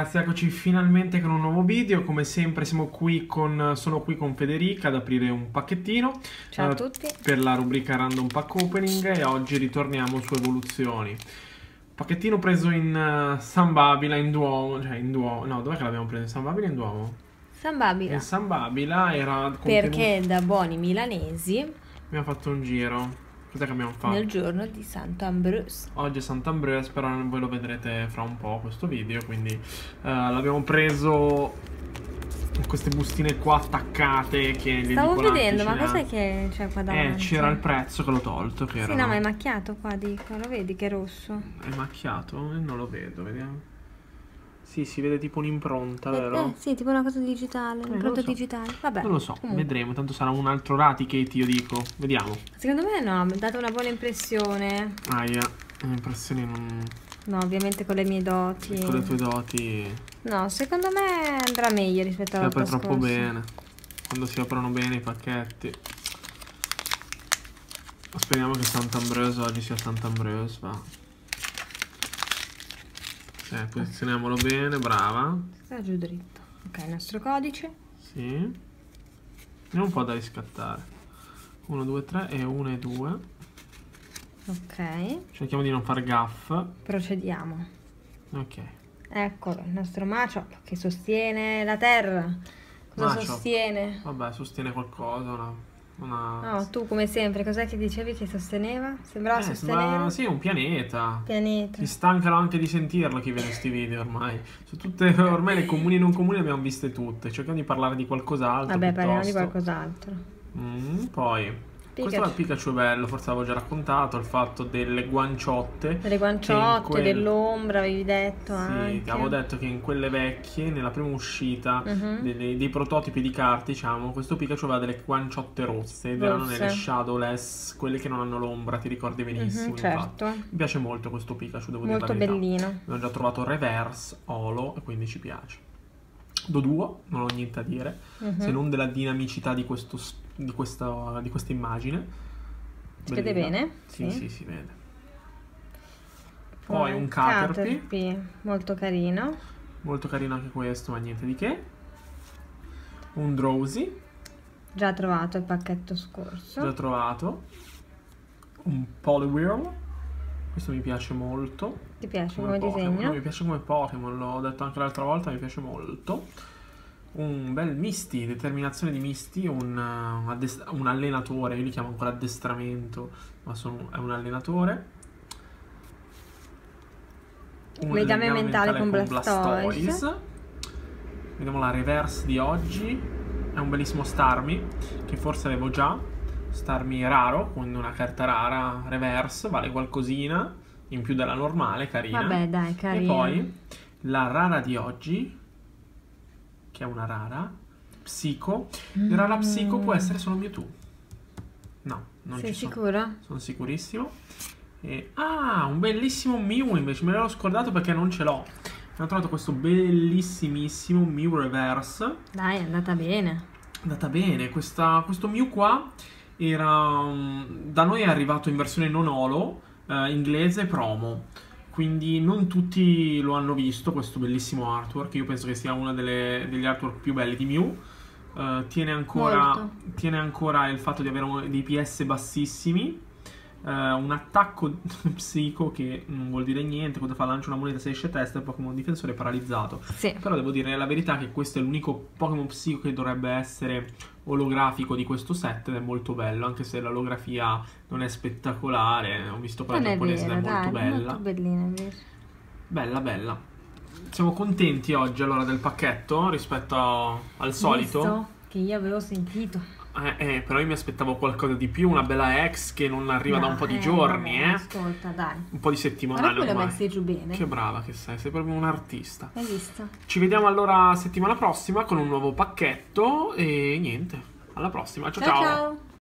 ragazzi, eccoci finalmente con un nuovo video, come sempre siamo qui con, sono qui con Federica ad aprire un pacchettino Ciao a eh, tutti. per la rubrica Random Pack Opening e oggi ritorniamo su evoluzioni. Pacchettino preso in uh, San Babila, in Duomo, cioè in Duomo, no dov'è che l'abbiamo preso? In San Babila in Duomo? San Babila. In San Babila era contenuto... Perché da buoni milanesi Abbiamo fatto un giro, cos'è che abbiamo fatto? nel giorno di Sant'Ambrose. Oggi è Sant'Ambrose, però voi lo vedrete fra un po' questo video, quindi eh, l'abbiamo preso con queste bustine qua attaccate che Stavo vedendo, ma cos'è che c'è qua Eh, davanti? c'era il prezzo che l'ho tolto, che Sì, era... no, ma è macchiato qua, dico, lo vedi che è rosso? È macchiato? Eh, Non lo vedo, vediamo. Sì, si vede tipo un'impronta, Eh, vero? eh, sì, tipo una cosa digitale, Eh, un non prodotto lo so. digitale. Vabbè. Non lo so, comunque. vedremo, tanto sarà un altro Raticate, io dico. Vediamo. Secondo me no, mi ha dato una buona impressione. Aia, le impressioni non... No, ovviamente con le mie doti. con le tue doti No, secondo me andrà meglio rispetto si alla apre volta troppo scorsa. bene. Quando si aprono bene i pacchetti. Speriamo che Sant'Ambrose oggi sia Sant'Ambrose, va. Sì, posizioniamolo bene, brava. Sta giù dritto. Ok, il nostro codice. Sì. Andiamo un po' da riscattare. 1, 2, 3 e 1 e 2. Ok. Cerchiamo di non far gaff. Procediamo. Ok. Eccolo, il nostro macio che sostiene la terra. Cosa Macio. sostiene? Vabbè, sostiene qualcosa, una... una... No, tu come sempre, cos'è che dicevi che sosteneva? Sembrava Eh, sostenere sì, un pianeta. pianeta. Si stancano anche di sentirlo chi vede questi video ormai. Su tutte, ormai le comuni e non comuni le abbiamo viste tutte. Cerchiamo di parlare di qualcos'altro. Vabbè, parliamo di piuttosto. qualcos'altro. Mm, poi, questo Pikachu. è Pikachu è bello, forse l'avevo già raccontato. Il fatto delle guanciotte. Delle guanciotte, quel- dell'ombra, avevi detto Sì, avevo detto che in quelle vecchie, nella prima uscita Mhm. delle- dei prototipi di carte, diciamo, questo Pikachu aveva delle guanciotte rosse ed erano nelle shadowless, quelle che non hanno l'ombra, ti ricordi benissimo. Mhm, infatti. certo. Mi piace molto questo Pikachu, devo dire Molto la verità. bellino. Abbiamo già trovato reverse, holo e quindi ci piace. Doduo, non ho niente a dire, Mhm. se non della dinamicità di, questo, di, questa, di questa immagine. Si vede bene? Sì, Sì. sì, si vede. Poi un Caterpie, molto carino. molto carino anche questo, ma niente di che. Un Drowsy, Già trovato il pacchetto scorso. già trovato. Un Poliwhirl, questo mi piace molto. Ti piace come, Pokémon. disegno? No, mi piace come Pokémon, l'ho detto anche l'altra volta, mi piace molto. Un bel Misty, determinazione di Misty, un, un allenatore, io li chiamo ancora addestramento, ma sono, è un allenatore. Un Legame mentale con Blastoise. Vediamo la reverse di oggi. È un bellissimo Starmie, che forse avevo già. Starmie raro, quindi una carta rara reverse, vale qualcosina in più della normale, carina. Vabbè, dai, E carino. poi la rara di oggi, che è una rara, Psico. La rara Psico può essere solo Mewtwo. No, non Mm. Sei ci sono. sicuro? Sono sicurissimo. E- ah, un bellissimo Mew invece, me l'ero scordato perché non ce l'ho. Ho trovato questo bellissimissimo Mew Reverse. Dai, è andata bene. È andata bene, questa- questo Mew qua era... mm, da noi è arrivato in versione non holo, eh, inglese promo. Quindi non tutti lo hanno visto, questo bellissimo artwork. Io penso che sia uno delle- degli artwork più belli di Mew. Eh, tiene, ancora, tiene ancora il fatto di avere dei PS bassissimi. eh, un attacco psico che non vuol dire niente. Quando fa lancia una moneta se esce testa, il Pokémon difensore è paralizzato. Sì. Però devo dire la verità che questo è l'unico Pokémon psico che dovrebbe essere olografico di questo set ed è molto bello, anche se l'olografia non è spettacolare. Ho visto quella giapponese ed è molto dai, bella. molto bellina, vero. Bella, bella. Siamo contenti oggi allora del pacchetto rispetto al solito. Visto che io avevo sentito. Eh, eh, però io mi aspettavo qualcosa di più, una bella ex che non arriva da un po' di Dai, giorni, vabbè, eh. Ascolta, dai. Un po' di Guarda settimanale le ho ormai. giù bene. Che brava che sei, sei proprio un artista. Hai visto? Ci vediamo allora settimana prossima con un nuovo pacchetto e niente. Alla prossima, ciao ciao. ciao.